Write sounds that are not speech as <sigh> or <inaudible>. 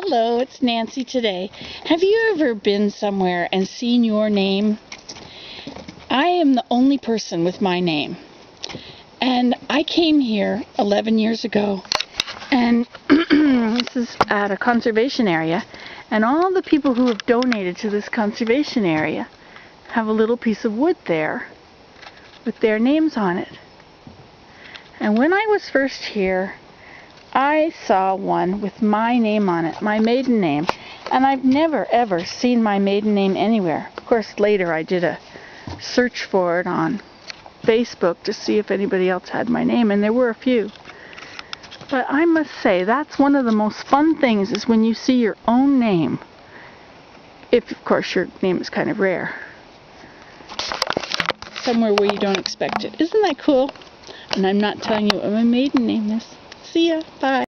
Hello, it's Nancy today. Have you ever been somewhere and seen your name? I am the only person with my name. And I came here 11 years ago, and <clears throat> this is at a conservation area, and all the people who have donated to this conservation area have a little piece of wood there with their names on it. And when I was first here, I saw one with my name on it, my maiden name, and I've never ever seen my maiden name anywhere. Of course, later I did a search for it on Facebook to see if anybody else had my name, and there were a few. But I must say, that's one of the most fun things is when you see your own name. If, of course, your name is kind of rare. Somewhere where you don't expect it. Isn't that cool? And I'm not telling you what my maiden name is. See ya. Bye.